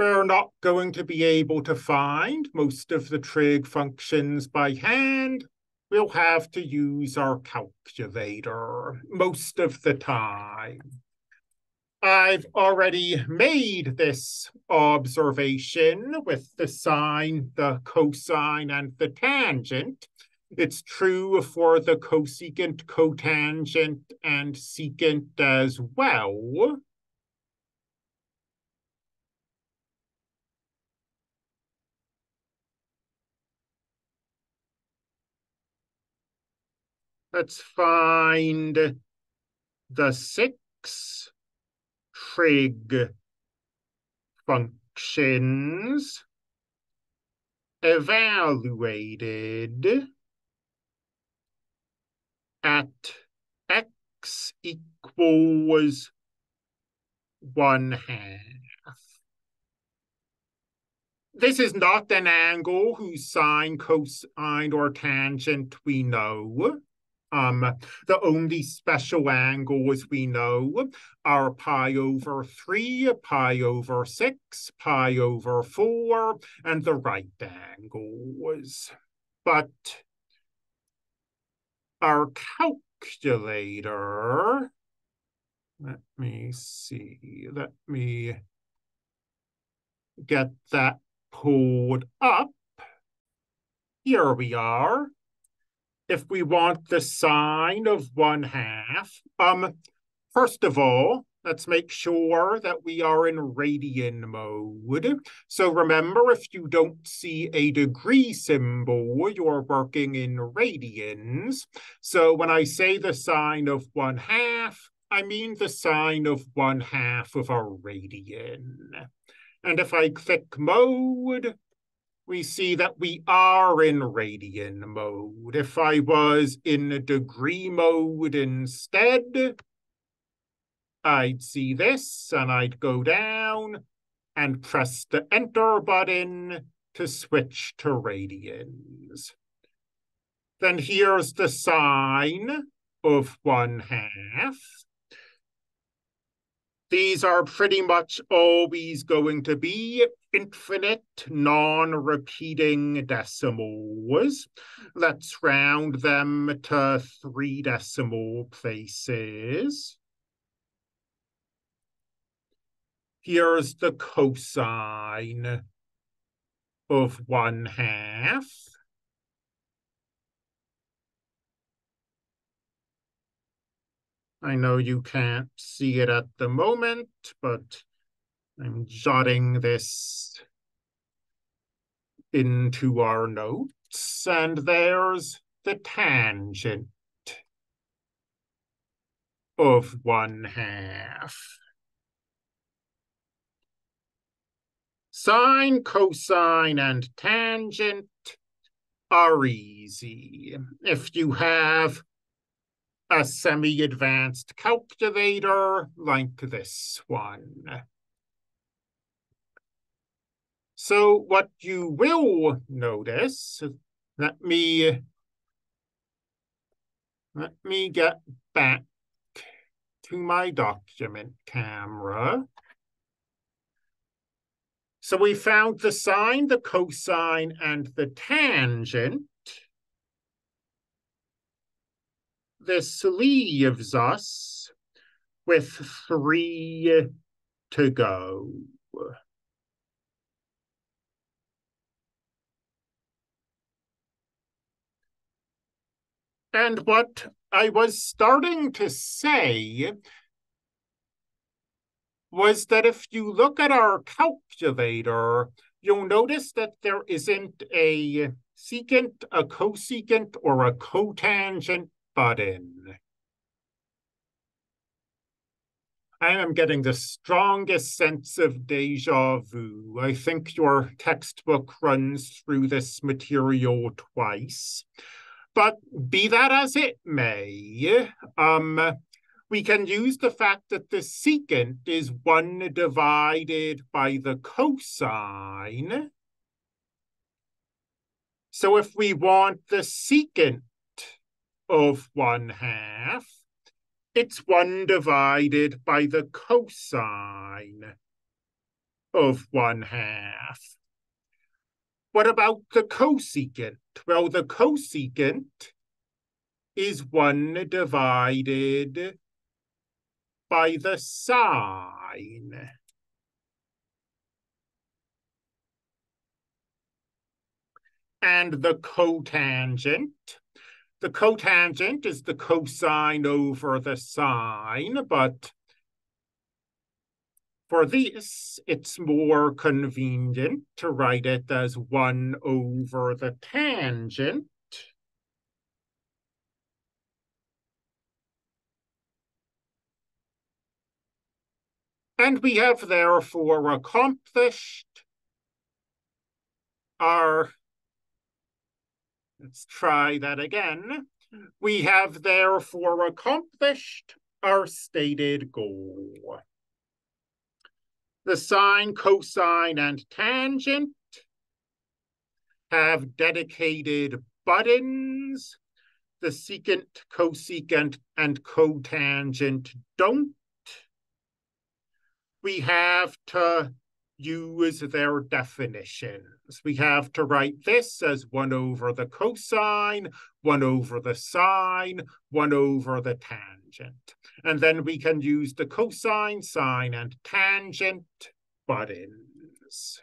We're not going to be able to find most of the trig functions by hand. We'll have to use our calculator most of the time. I've already made this observation with the sine, the cosine, and the tangent. It's true for the cosecant, cotangent, and secant as well. Let's find the six trig functions evaluated at x equals one half. This is not an angle whose sine, cosine, or tangent we know. Um, the only special angles we know are pi over 3, pi over 6, pi over 4, and the right angles. But our calculator, let me see, let me get that pulled up. Here we are if we want the sine of one half, um, first of all, let's make sure that we are in radian mode. So remember, if you don't see a degree symbol, you're working in radians. So when I say the sine of one half, I mean the sine of one half of a radian. And if I click mode, we see that we are in radian mode. If I was in degree mode instead, I'd see this and I'd go down and press the enter button to switch to radians. Then here's the sine of one half. These are pretty much always going to be infinite non-repeating decimals. Let's round them to three decimal places. Here's the cosine of one half. I know you can't see it at the moment, but I'm jotting this into our notes, and there's the tangent of one half. Sine, cosine, and tangent are easy. If you have a semi-advanced calculator like this one. So what you will notice, let me, let me get back to my document camera. So we found the sine, the cosine, and the tangent. This leaves us with three to go. And what I was starting to say was that if you look at our calculator, you'll notice that there isn't a secant, a cosecant, or a cotangent I am getting the strongest sense of deja vu. I think your textbook runs through this material twice. But be that as it may, um, we can use the fact that the secant is 1 divided by the cosine. So if we want the secant of one half, it's one divided by the cosine of one half. What about the cosecant? Well, the cosecant is 1 divided by the sine. And the cotangent. The cotangent is the cosine over the sine, but for this, it's more convenient to write it as 1 over the tangent. And we have therefore accomplished our, let's try that again. We have therefore accomplished our stated goal the sine, cosine, and tangent have dedicated buttons. The secant, cosecant, and cotangent don't. We have to use their definitions. We have to write this as 1 over the cosine, 1 over the sine, 1 over the tangent. And then we can use the cosine, sine, and tangent buttons.